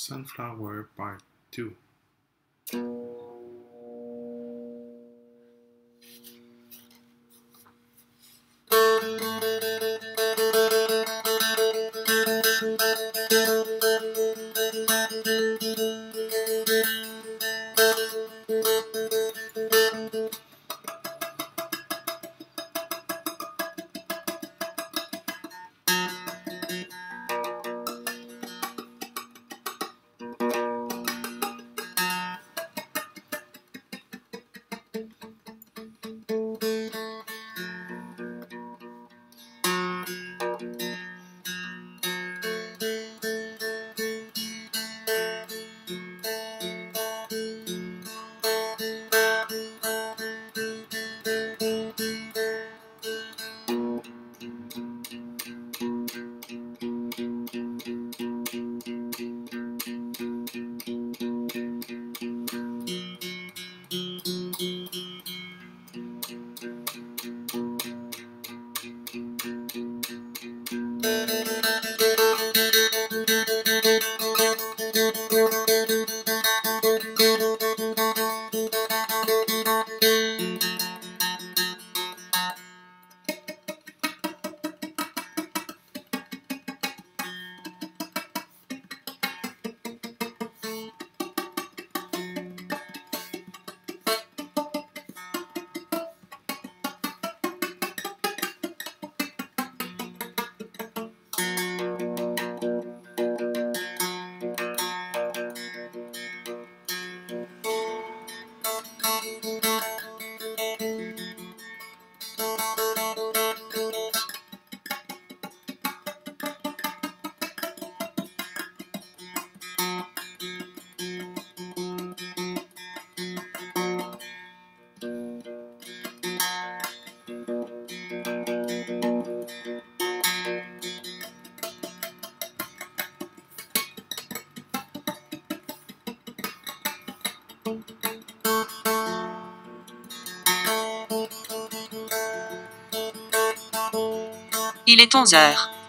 Sunflower Part 2 Il est onze heures.